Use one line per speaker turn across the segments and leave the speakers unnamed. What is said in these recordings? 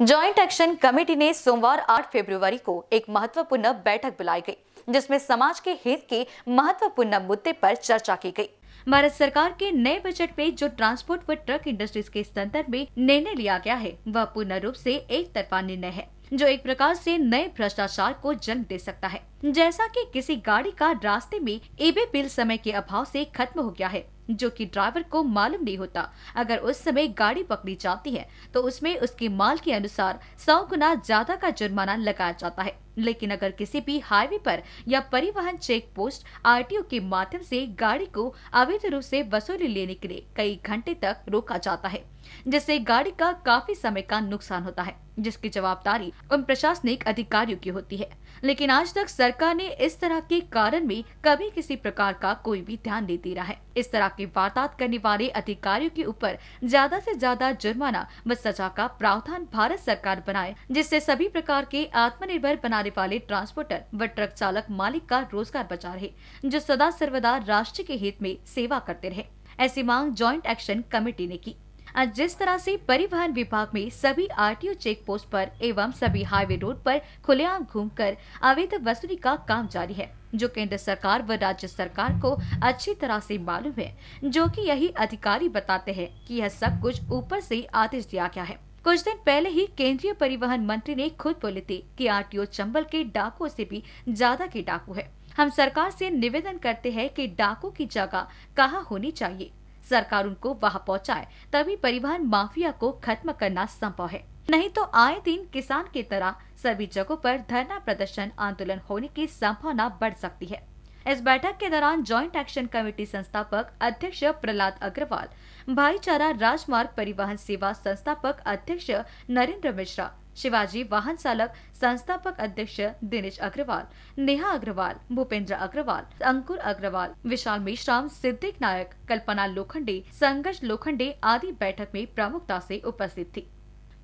Joint action committee ने सोमवार 8 फरवरी को एक महत्वपूर्ण बैठक बुलाई गई, जिसमें समाज के हित के महत्वपूर्ण मुद्दे पर चर्चा की गई। भारत सरकार के नए बजट में जो ट्रांसपोर्ट व ट्रक इंडस्ट्रीज़ के संदर्भ में निर्णय लिया गया है, वह पूर्ण रूप से एक तरफा निर्णय है, जो एक प्रकार से नए भ्रष्टाचार को जन्म दे सकता है। जैसा कि किसी गाड़ी का रास्ते में ईबे बिल समय के अभाव से खत्म हो गया है जो कि ड्राइवर को मालूम नहीं होता। अगर उस समय गाड़ी पकड़ी जाती है तो उसमें उसके माल के अनुसार सौ गुना ज़्यादा का जुर्माना लगाया जाता है। लेकिन अगर किसी भी हाईवे पर या परिवहन चेक पोस्ट आरटीओ के माध्यम से गाड़ी को अवैध रूप से वसूली लेने के लिए कई घंटे तक रोका जाता है, जिससे गाड़ी का काफ़ी समय का नुकसान होता है, जिसकी जवाबदारी उन प्रशासनिक अधिकारियों की होती है। लेकिन आज तक सरकार ने इस तरह के कारण में कभी किसी प्रकार का कोई भी ध्यान नहीं दे रहा है। इस तरह की वारदात करने वाले अधिकारियों के ऊपर ज़्यादा से ज़्यादा जुर्माना व सजा का प्रावधान भारत सरकार बनाए, जिससे सभी प्रकार के आत्मनिर्भर बनाने वाले ट्रांसपोर्टर व ट्रक चालक मालिक का रोज़गार बचा रहे, जो सदा सर्वदा राष्ट्र के हित में सेवा करते रहे। ऐसी मांग ज्वाइंट एक्शन कमेटी ने की। आज जिस तरह से परिवहन विभाग में सभी आरटीओ चेक पोस्ट पर एवं सभी हाईवे रोड पर खुलेआम घूमकर अवैध वसूली का काम जारी है, जो केंद्र सरकार व राज्य सरकार को अच्छी तरह से मालूम है, जो कि यही अधिकारी बताते हैं कि यह सब कुछ ऊपर से आदेश दिया गया है। कुछ दिन पहले ही केंद्रीय परिवहन मंत्री ने खुद बोले थे कि आरटीओ चंबल के डाकुओं से भी ज़्यादा के डाकू है। हम सरकार से निवेदन करते हैं कि डाकू की जगह कहाँ होनी चाहिए। सरकार उनको वहाँ पहुँचाए, तभी परिवहन माफिया को खत्म करना संभव है। नहीं तो आए दिन किसान की तरह सभी जगहों पर धरना प्रदर्शन आंदोलन होने की संभावना बढ़ सकती है। इस बैठक के दौरान जॉइंट एक्शन कमेटी संस्थापक अध्यक्ष प्रहलाद अग्रवाल, भाईचारा राजमार्ग परिवहन सेवा संस्थापक अध्यक्ष नरेंद्र मिश्रा, शिवाजी वाहन चालक संस्थापक अध्यक्ष दिनेश अग्रवाल, नेहा अग्रवाल, भूपेंद्र अग्रवाल, अंकुर अग्रवाल, विशाल मेश्राम, सिद्दिक नायक, कल्पना लोखंडे, संघर्ष लोखंडे आदि बैठक में प्रमुखता से उपस्थित थी।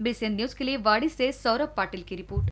बीसीएन न्यूज़ के लिए वाड़ी से सौरभ पाटिल की रिपोर्ट।